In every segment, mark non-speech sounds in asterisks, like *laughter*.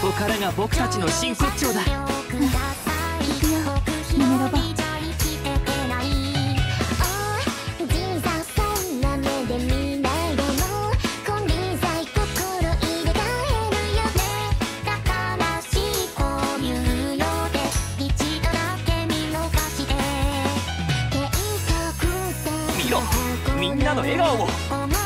こからが僕たちの真骨頂だ、行くよロバみんなの笑顔を。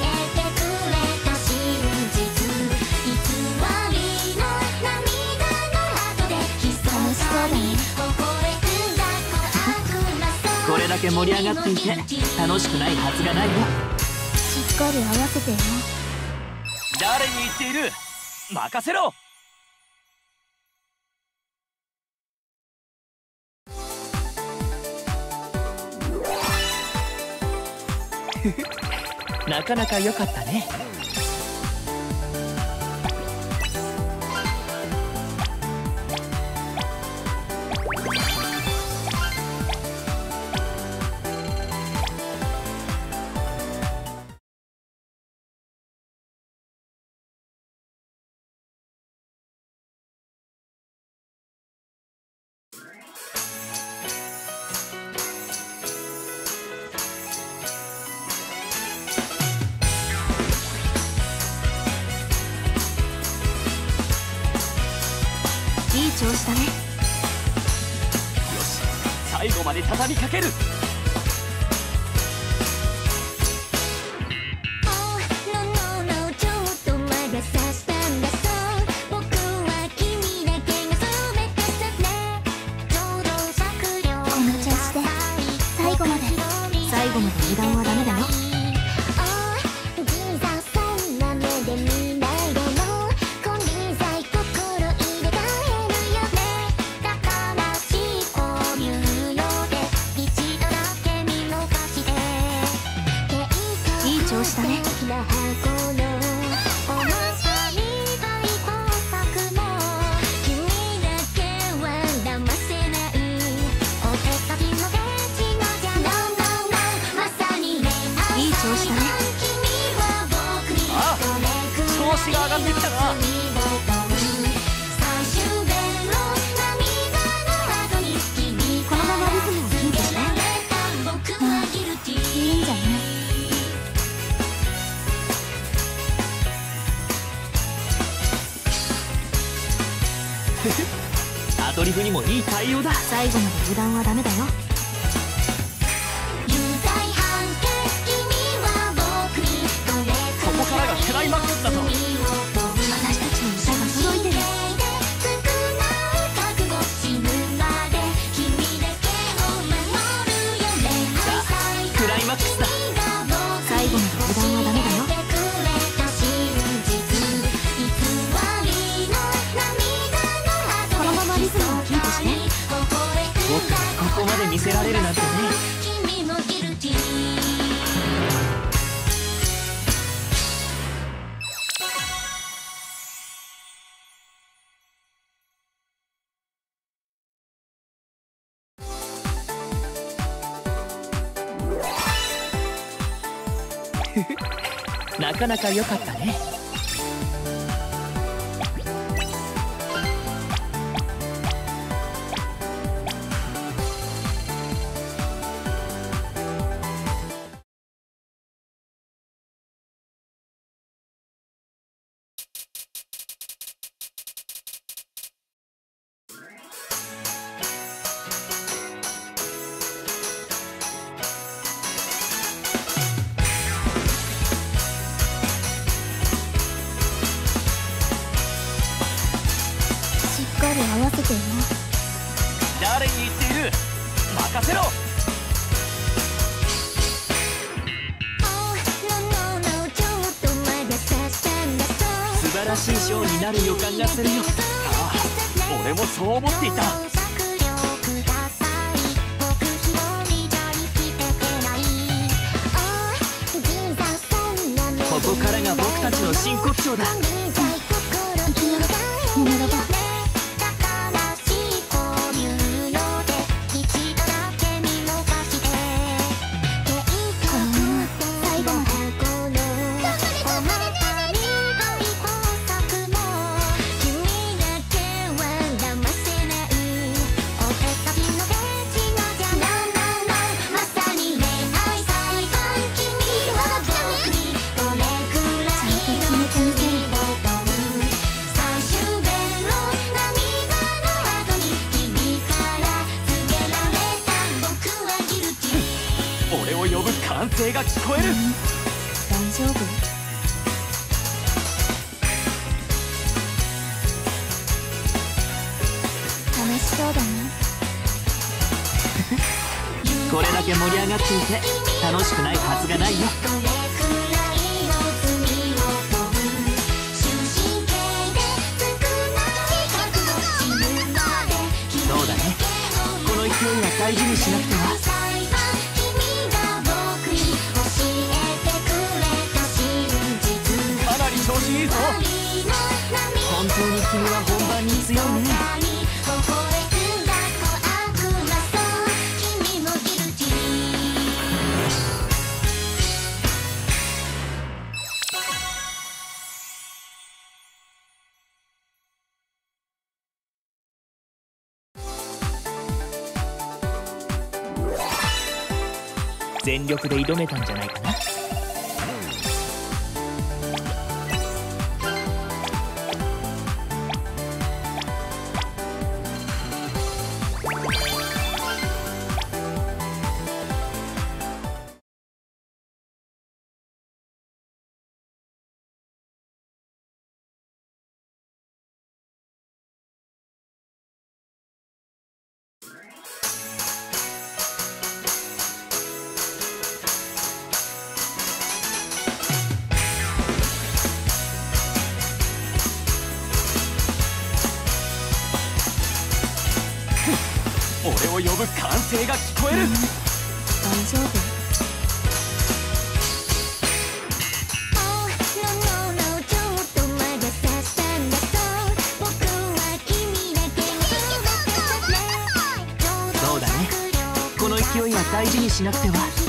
れだけ盛り上がっていて楽しくないはずがないよしっかり合わせてよ。誰に言っている？任せろ。*laughs* なかなか良かったね。調子だね。よし最後まで畳みかける。調子だね。いい調子だね。が上がってるにもいい対応だ。最後まで油断はダメだよ。ここまで見せられるなんてね *laughs* なかなか良かったね。任せろ。素晴らしいショーになる予感がするよ。ああ俺もそう思っていた。ここからが僕たちの真骨頂だ。歓声が聞こえる。大丈夫？楽しそうだねこれだけ盛り上がっていて楽しくないはずがないよ全力で挑めたんじゃないかな。呼ぶ歓声が聞こえる。大丈夫。そうだね。この勢いは大事にしなくては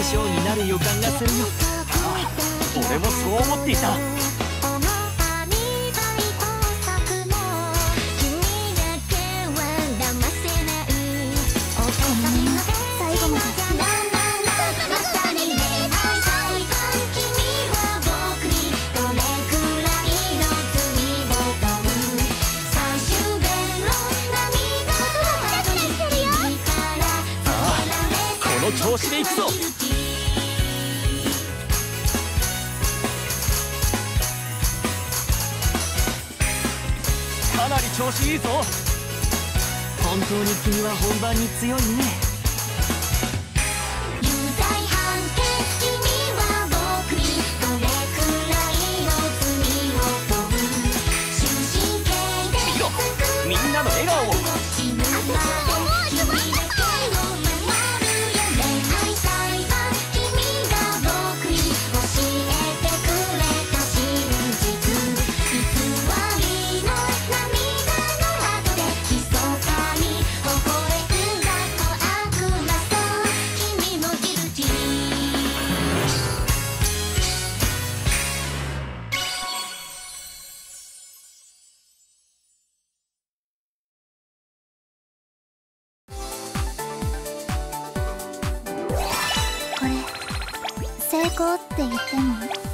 いショーになる予感がするよ。ああ俺もそう思っていた。最後まで。まさ調子いいぞ。本当に君は本番に強いね。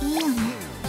いいよね。